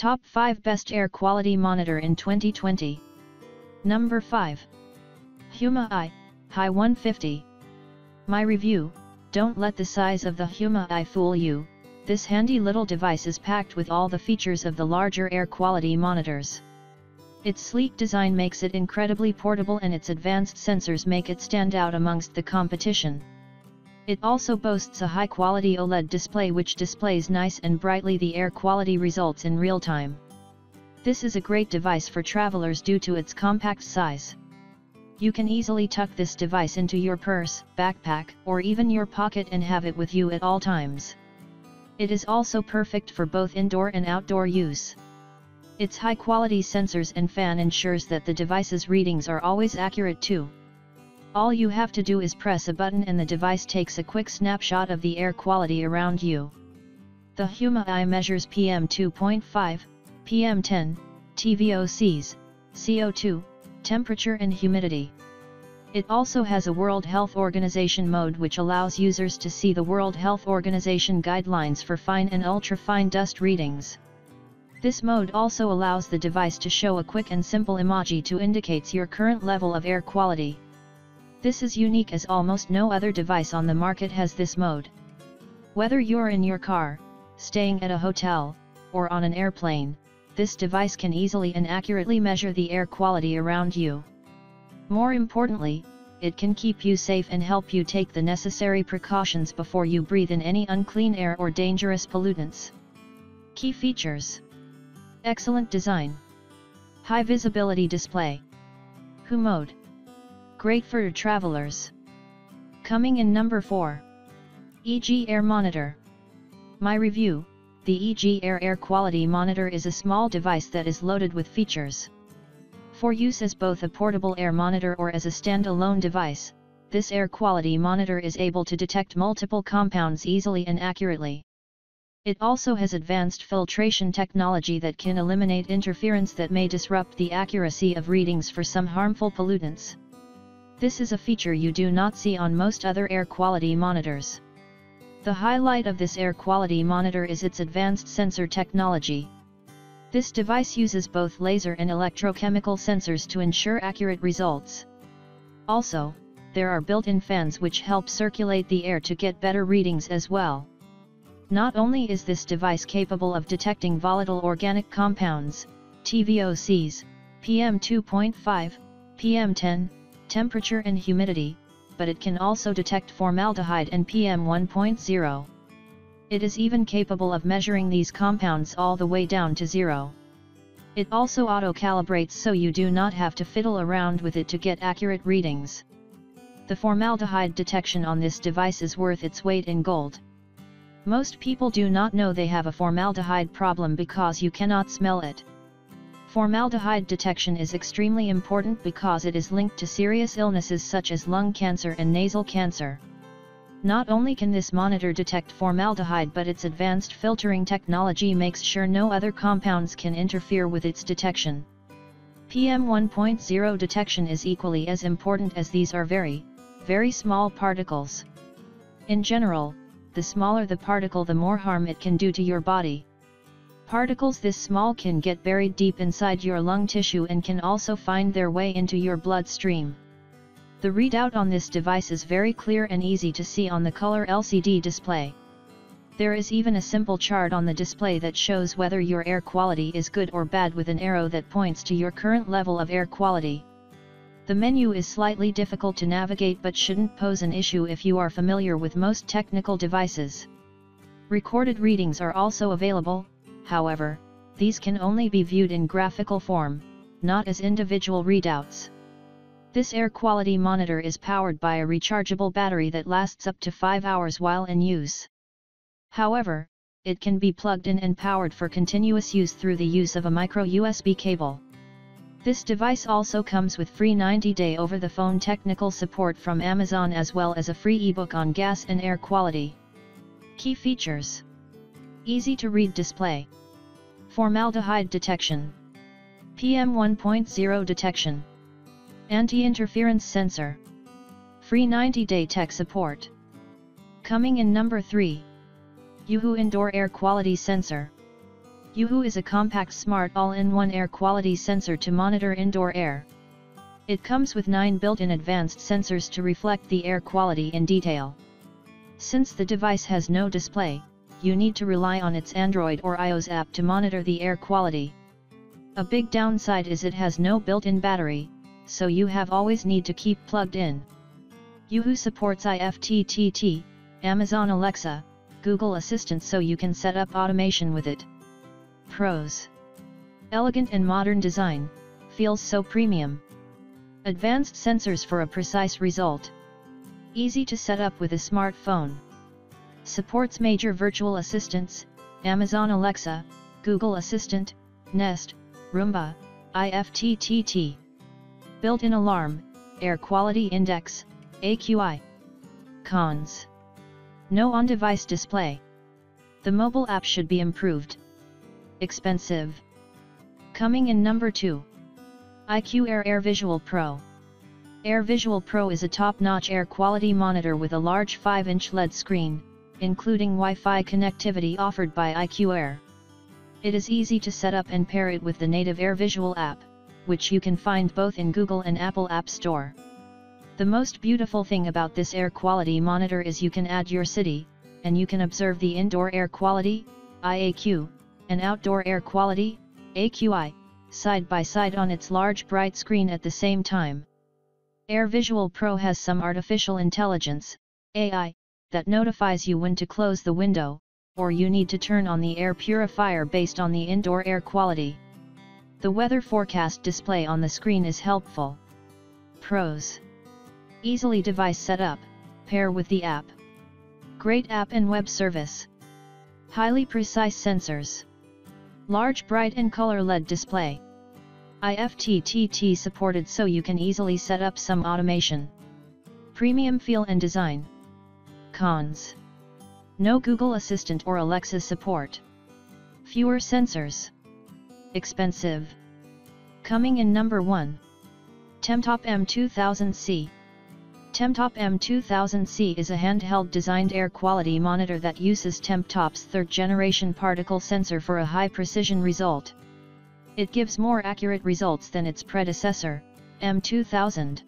Top 5 Best Air Quality Monitor in 2020. Number 5. Huma i, Hi 150. My review, don't let the size of the Huma i fool you, this handy little device is packed with all the features of the larger air quality monitors. Its sleek design makes it incredibly portable and its advanced sensors make it stand out amongst the competition. It also boasts a high-quality OLED display which displays nice and brightly the air quality results in real time. This is a great device for travelers due to its compact size. You can easily tuck this device into your purse, backpack, or even your pocket and have it with you at all times. It is also perfect for both indoor and outdoor use. Its high-quality sensors and fan ensures that the device's readings are always accurate too. All you have to do is press a button and the device takes a quick snapshot of the air quality around you. The Huma i measures PM2.5, PM10, TVOCs, CO2, temperature and humidity. It also has a World Health Organization mode which allows users to see the World Health Organization guidelines for fine and ultra-fine dust readings. This mode also allows the device to show a quick and simple emoji to indicates your current level of air quality. This is unique as almost no other device on the market has this mode. Whether you're in your car, staying at a hotel, or on an airplane, this device can easily and accurately measure the air quality around you. More importantly, it can keep you safe and help you take the necessary precautions before you breathe in any unclean air or dangerous pollutants. Key features Excellent design, High visibility display, Who mode Great for travelers. Coming in number 4. EG Air Monitor. My review, the EG Air Air Quality Monitor is a small device that is loaded with features. For use as both a portable air monitor or as a standalone device, this air quality monitor is able to detect multiple compounds easily and accurately. It also has advanced filtration technology that can eliminate interference that may disrupt the accuracy of readings for some harmful pollutants. This is a feature you do not see on most other air quality monitors. The highlight of this air quality monitor is its advanced sensor technology. This device uses both laser and electrochemical sensors to ensure accurate results. Also, there are built-in fans which help circulate the air to get better readings as well. Not only is this device capable of detecting volatile organic compounds, TVOCs, PM2.5, PM10, temperature and humidity, but it can also detect formaldehyde and PM1.0. It is even capable of measuring these compounds all the way down to zero. It also auto-calibrates so you do not have to fiddle around with it to get accurate readings. The formaldehyde detection on this device is worth its weight in gold. Most people do not know they have a formaldehyde problem because you cannot smell it. Formaldehyde detection is extremely important because it is linked to serious illnesses such as lung cancer and nasal cancer. Not only can this monitor detect formaldehyde but its advanced filtering technology makes sure no other compounds can interfere with its detection. PM 1.0 detection is equally as important as these are very, very small particles. In general, the smaller the particle the more harm it can do to your body. Particles this small can get buried deep inside your lung tissue and can also find their way into your bloodstream. The readout on this device is very clear and easy to see on the color LCD display. There is even a simple chart on the display that shows whether your air quality is good or bad with an arrow that points to your current level of air quality. The menu is slightly difficult to navigate but shouldn't pose an issue if you are familiar with most technical devices. Recorded readings are also available, however, these can only be viewed in graphical form, not as individual readouts. This air quality monitor is powered by a rechargeable battery that lasts up to 5 hours while in use. However, it can be plugged in and powered for continuous use through the use of a micro USB cable. This device also comes with free 90-day over-the-phone technical support from Amazon as well as a free ebook on gas and air quality. Key features Easy to read display Formaldehyde detection. PM 1.0 detection. Anti-interference sensor. Free 90-day tech support. Coming in number 3. uHoo Indoor Air Quality Sensor. uHoo is a compact smart all-in-one air quality sensor to monitor indoor air. It comes with 9 built-in advanced sensors to reflect the air quality in detail. Since the device has no display, you need to rely on its Android or iOS app to monitor the air quality. A big downside is it has no built-in battery, so you have always need to keep plugged in. uHoo supports IFTTT, Amazon Alexa, Google Assistant so you can set up automation with it. Pros Elegant and modern design, feels so premium. Advanced sensors for a precise result. Easy to set up with a smartphone. Supports major virtual assistants, Amazon Alexa, Google Assistant, Nest, Roomba, IFTTT. Built-in alarm, Air Quality Index, AQI. Cons. No on-device display. The mobile app should be improved. Expensive. Coming in number 2. IQ Air Air Visual Pro. Air Visual Pro is a top-notch air quality monitor with a large 5-inch LED screen, including Wi-Fi connectivity offered by IQ Air. It is easy to set up and pair it with the native Air Visual app, which you can find both in Google and Apple App Store. The most beautiful thing about this air quality monitor is you can add your city, and you can observe the indoor air quality, IAQ, and outdoor air quality, AQI, side by side on its large bright screen at the same time. Air Visual Pro has some artificial intelligence, AI, that notifies you when to close the window, or you need to turn on the air purifier based on the indoor air quality. The weather forecast display on the screen is helpful. Pros Easily device setup, pair with the app. Great app and web service. Highly precise sensors. Large bright and color LED display. IFTTT supported so you can easily set up some automation. Premium feel and design. Cons. No Google Assistant or Alexa support. Fewer sensors. Expensive. Coming in number 1. Temtop M2000C. Temtop M2000C is a handheld designed air quality monitor that uses Temtop's third generation particle sensor for a high precision result. It gives more accurate results than its predecessor, M2000.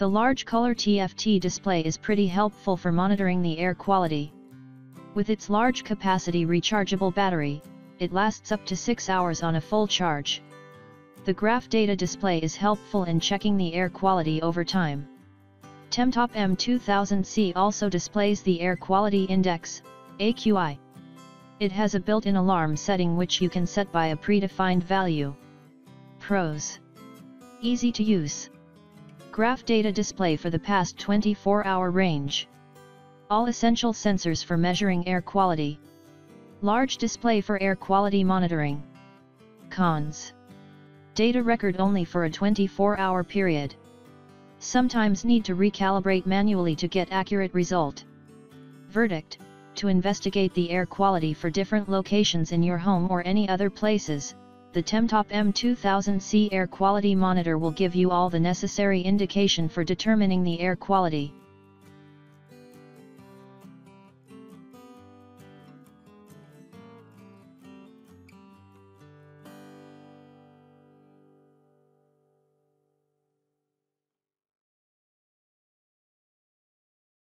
The large color TFT display is pretty helpful for monitoring the air quality. With its large capacity rechargeable battery, it lasts up to 6 hours on a full charge. The graph data display is helpful in checking the air quality over time. Temtop M2000C also displays the Air Quality Index, AQI. It has a built-in alarm setting which you can set by a predefined value. Pros. Easy to use. Graph data display for the past 24-hour range. All essential sensors for measuring air quality. Large display for air quality monitoring. Cons. Data record only for a 24-hour period sometimes need to recalibrate manually to get accurate result. Verdict, to investigate the air quality for different locations in your home or any other places, the Temtop M2000C air quality monitor will give you all the necessary indication for determining the air quality.